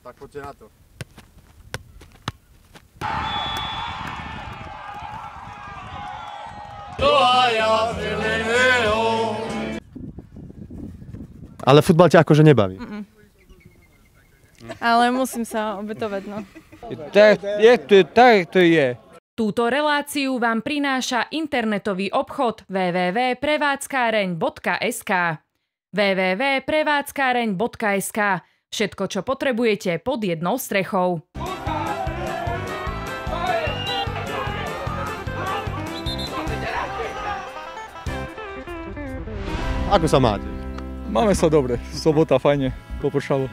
Tak poďte na to. Ale futbal ťa akože nebaví. Ale musím sa obetovať, no. Tak, je to, tak to je. Túto reláciu vám prináša internetový obchod www.prevádzkáreň.sk www.prevádzkáreň.sk Všetko, čo potrebujete pod jednou strechou. Ako sa máte? Máme sa dobre, sobota fajne, popršalo.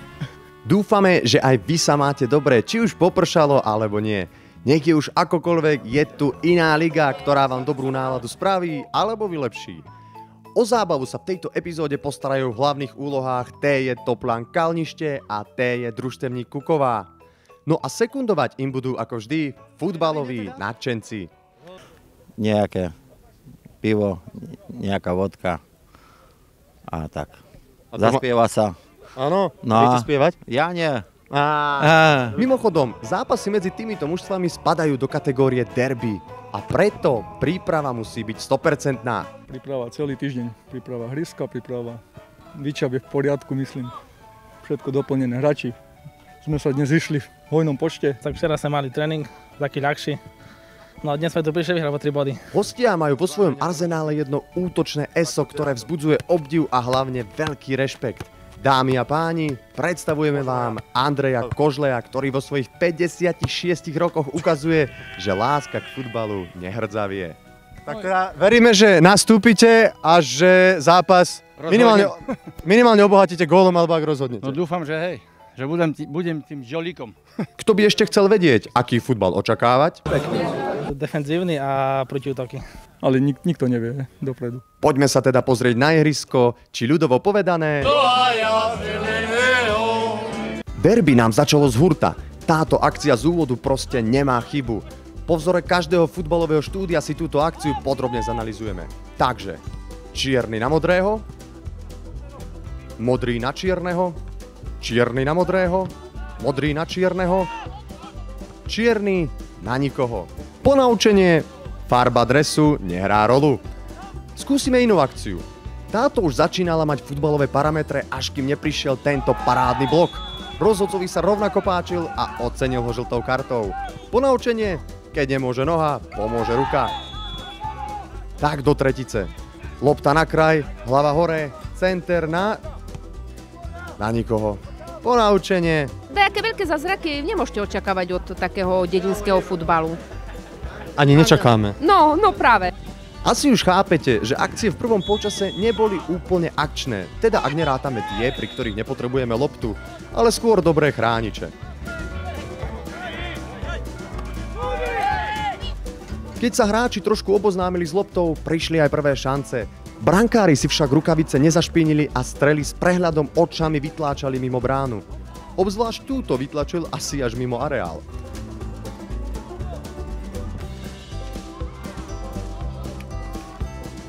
Dúfame, že aj vy sa máte dobre, či už popršalo alebo nie. Nech je už akokoľvek, je tu iná liga, ktorá vám dobrú náladu spraví alebo vylepší. O zábavu sa v tejto epizóde postarajú v hlavných úlohách T je Toplan Kalnište a T je družstevník Kuková. No a sekundovať im budú ako vždy futbaloví nadšenci. nejaké pivo, nejaká vodka a tak. A ma- Zaspieva sa. Áno, No. viete spievať? Ja nie. Á, Mimochodom, zápasy medzi týmito mužstvami spadajú do kategórie derby a preto príprava musí byť 100%. príprava celý týždeň, príprava hryska, príprava výčap je v poriadku, myslím. Všetko doplnené. Hráči sme sa dnes išli v hojnom počte. Tak včera sme mali tréning, taký ľahší. No a dnes sme tu prišli vyhrať o 3 body. Hostia majú vo svojom arzenále jedno útočné eso, ktoré vzbudzuje obdiv a hlavne veľký rešpekt. Dámy a páni, predstavujeme vám Andreja Kožleja, ktorý vo svojich 56 rokoch ukazuje, že láska k futbalu nehrdzavie. Tak teda veríme, že nastúpite a že zápas minimálne, minimálne obohatíte gólom alebo ak rozhodnete. No dúfam, že hej, že budem, tí, budem tým žolíkom. Kto by ešte chcel vedieť, aký futbal očakávať? Defenzívny a protiútoky. Ale nik, nikto nevie dopredu. Poďme sa teda pozrieť na ihrisko, či ľudovo povedané. Derby nám začalo z hurta. Táto akcia z úvodu proste nemá chybu. Po vzore každého futbalového štúdia si túto akciu podrobne zanalizujeme. Takže, čierny na modrého, modrý na čierneho, čierny na modrého, modrý na čierneho, čierny na nikoho. Ponaučenie, farba dresu nehrá rolu. Skúsime inú akciu. Táto už začínala mať futbalové parametre, až kým neprišiel tento parádny blok. Rozhodcovi sa rovnako páčil a ocenil ho žltou kartou. Ponaučenie, keď nemôže noha, pomôže ruka. Tak do tretice. Lopta na kraj, hlava hore, center na... Na nikoho. Ponaučenie, Také veľké zázraky nemôžete očakávať od takého dedinského futbalu. Ani nečakáme. No, no práve. Asi už chápete, že akcie v prvom polčase neboli úplne akčné, teda ak nerátame tie, pri ktorých nepotrebujeme loptu, ale skôr dobré chrániče. Keď sa hráči trošku oboznámili s loptou, prišli aj prvé šance. Brankári si však rukavice nezašpínili a strely s prehľadom očami vytláčali mimo bránu. Obzvlášť túto vytlačil asi až mimo areál.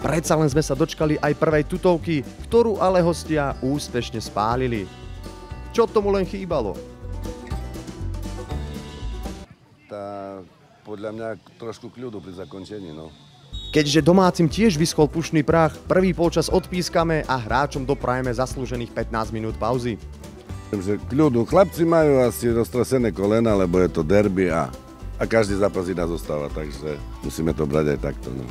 Predsa len sme sa dočkali aj prvej tutovky, ktorú ale hostia úspešne spálili. Čo tomu len chýbalo? Tá, podľa mňa trošku kľudu pri zakončení, no. Keďže domácim tiež vyschol pušný prach, prvý polčas odpískame a hráčom doprajeme zaslúžených 15 minút pauzy. Že kľudu. Chlapci majú asi roztrasené kolena, lebo je to derby a, a každý zápas iná zostáva, takže musíme to brať aj takto, no.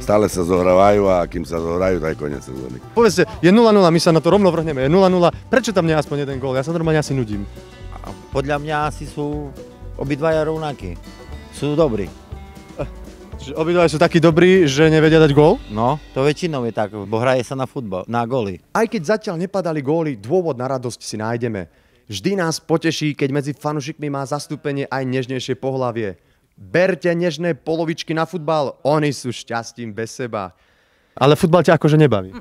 Stále sa zohrávajú a kým sa zohrajú, tak je koniec sezóny. Povedzte, je 0-0, my sa na to rovno vrhneme, je 0-0, prečo tam nie je aspoň jeden gól? Ja sa normálne asi nudím. A podľa mňa asi sú obidvaja rovnakí. Sú dobrí. Že obidva sú takí dobrí, že nevedia dať gól? No, to väčšinou je tak, bo hraje sa na futbal, na góly. Aj keď zatiaľ nepadali góly, dôvod na radosť si nájdeme. Vždy nás poteší, keď medzi fanúšikmi má zastúpenie aj nežnejšie pohlavie. Berte nežné polovičky na futbal, oni sú šťastím bez seba. Ale futbal ťa akože nebaví.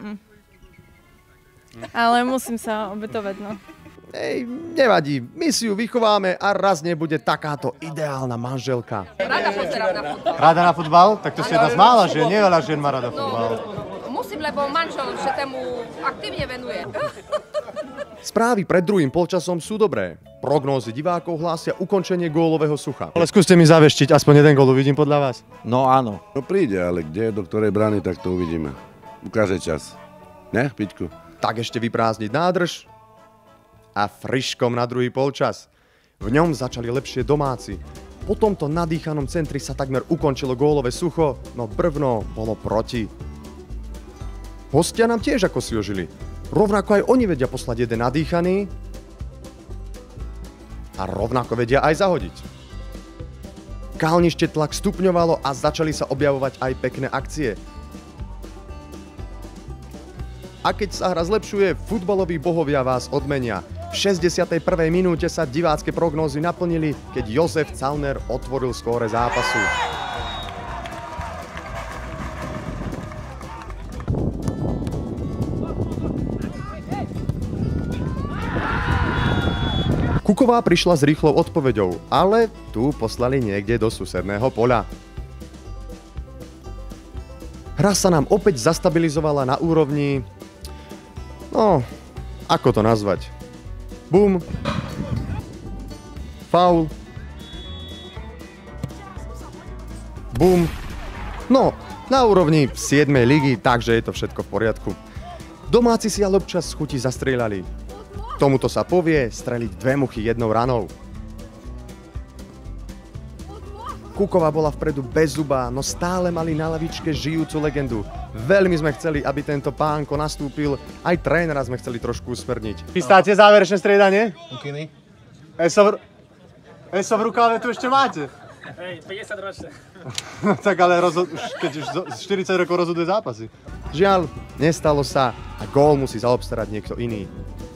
Ale musím sa obetovať, no. Ej, nevadí, my si ju vychováme a raz nebude takáto ideálna manželka. Rada pozerám na futbal. Rada na futbal? Tak to si jedna z mála žien, nie veľa žien má rada futbal. Musím, lebo manžel sa tému aktívne venuje. Správy pred druhým polčasom sú dobré. Prognózy divákov hlásia ukončenie gólového sucha. Ale skúste mi zaveštiť, aspoň jeden gól uvidím podľa vás. No áno. No príde, ale kde, do ktorej brány, tak to uvidíme. Ukáže čas. Ne, Piťku? Tak ešte vyprázdniť nádrž a friškom na druhý polčas. V ňom začali lepšie domáci. Po tomto nadýchanom centri sa takmer ukončilo gólové sucho, no Brvno bolo proti. Hostia nám tiež ako si ožili. Rovnako aj oni vedia poslať jeden nadýchaný a rovnako vedia aj zahodiť. Kalnište tlak stupňovalo a začali sa objavovať aj pekné akcie. A keď sa hra zlepšuje, futbaloví bohovia vás odmenia. V 61. minúte sa divácké prognózy naplnili, keď Jozef Calner otvoril skóre zápasu. Kuková prišla s rýchlou odpoveďou, ale tu poslali niekde do susedného poľa. Hra sa nám opäť zastabilizovala na úrovni... No, ako to nazvať? Bum. Faul. Bum. No, na úrovni 7. ligy, takže je to všetko v poriadku. Domáci si ale občas z chuti zastrieľali. Tomuto sa povie streliť dve muchy jednou ranou. Kuková bola vpredu bez zuba, no stále mali na lavičke žijúcu legendu. Veľmi sme chceli, aby tento pánko nastúpil, aj trénera sme chceli trošku usmrniť. Chystáte záverečné striedanie? Ukiny. Eso v, Eso v rukáve tu ešte máte. Hej, 50 ročné. No tak ale rozhod- už, keď už zo- 40 rokov rozhoduje zápasy. Žiaľ, nestalo sa a gól musí zaobstarať niekto iný.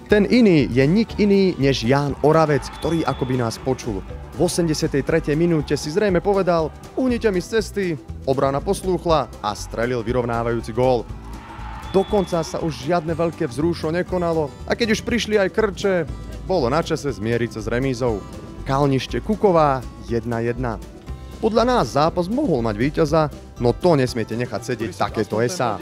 Ten iný je nik iný než Ján Oravec, ktorý akoby nás počul. V 83. minúte si zrejme povedal, unite mi z cesty, obrana poslúchla a strelil vyrovnávajúci gól. Dokonca sa už žiadne veľké vzrušo nekonalo a keď už prišli aj krče, bolo na čase zmieriť sa s remízou. Kalnište Kuková 1-1. Podľa nás zápas mohol mať víťaza, no to nesmiete nechať sedieť takéto esá.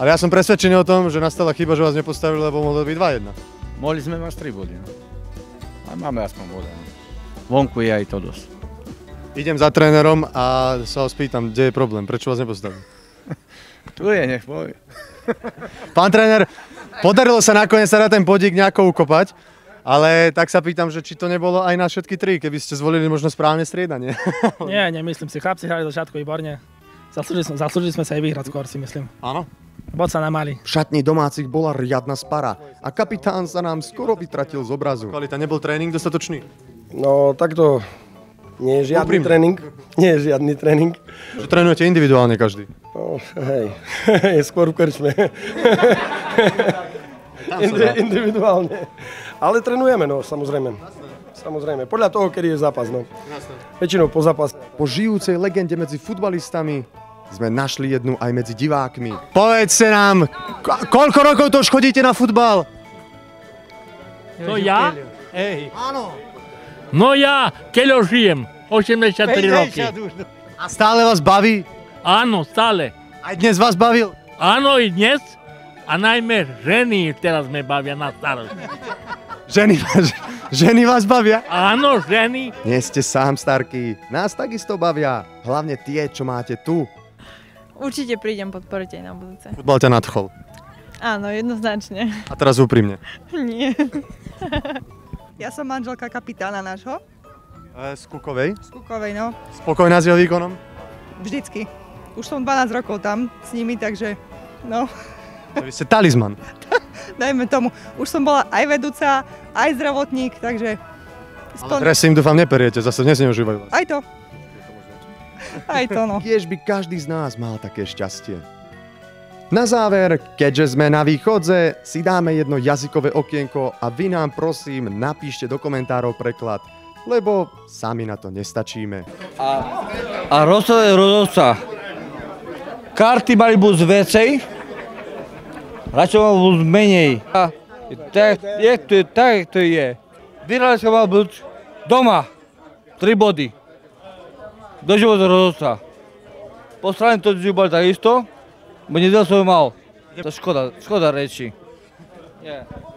Ale ja som presvedčený o tom, že nastala chyba, že vás nepostavili, lebo mohlo byť 2-1. Mohli sme mať 3 body. No. A máme aspoň boda. No. Vonku je aj to dosť. Idem za trénerom a sa ho spýtam, kde je problém, prečo vás nepostavili. Tu je, nech povie. Pán tréner, podarilo sa nakoniec sa na ten podík nejako ukopať, ale tak sa pýtam, že či to nebolo aj na všetky tri, keby ste zvolili možno správne striedanie. Nie, nemyslím si. Chlapci hrali do začiatku výborne. Zaslúžili sme, zaslúžili sme sa aj vyhrať skôr, si myslím. Áno. Bod sa namali. V šatni domácich bola riadna spara a kapitán sa nám skoro vytratil z obrazu. Kvalita, nebol tréning dostatočný? No takto nie je žiadny Úprimne. tréning. Nie je žiadny tréning. Že trénujete individuálne každý. No, hej, skôr v krčme. Indi- individuálne. Ale trénujeme, no, samozrejme. Samozrejme, podľa toho, kedy je zápas, no. Väčšinou po zápase. Po žijúcej legende medzi futbalistami sme našli jednu aj medzi divákmi. Povedzte nám, ko- koľko rokov to už chodíte na futbal? To ja? Hej. No ja, keď žijem, 83 roky. A stále vás baví? Áno, stále. Aj dnes vás bavil? Áno, i dnes. A najmä ženy teraz me bavia na starost. Ženy, vás- ženy vás bavia? Áno, ženy. Nie ste sám, Starky. Nás takisto bavia. Hlavne tie, čo máte tu. Určite prídem podporiť aj na budúce. Futbal ťa nadchol. Áno, jednoznačne. A teraz úprimne. Nie. Ja som manželka kapitána nášho, E, z Kukovej. z Kukovej, no, Spokojná s jeho výkonom? vždycky. Už som 12 rokov tam s nimi, takže no, Vy ste talizman. dajme tomu. Už som bola aj vedúca, aj zdravotník, takže Ale dresy im dúfam neperiete, zase nezneužívajú vás. aj to. Aj to, no. Tiež by každý z nás mal také šťastie. Na záver, keďže sme na východze, si dáme jedno jazykové okienko a vy nám prosím napíšte do komentárov preklad, lebo sami na to nestačíme. A rozhodca je rozhodca. Karty mali byť viacej, hráčov mal byť menej. A tak, je to, tak to je. Vyhrali sa mal byť doma. Tri body. doživo za rodostra. Po strani to Džibalta isto, bo nie dosłownie mało. To szkoda, szkoda reci. Yeah.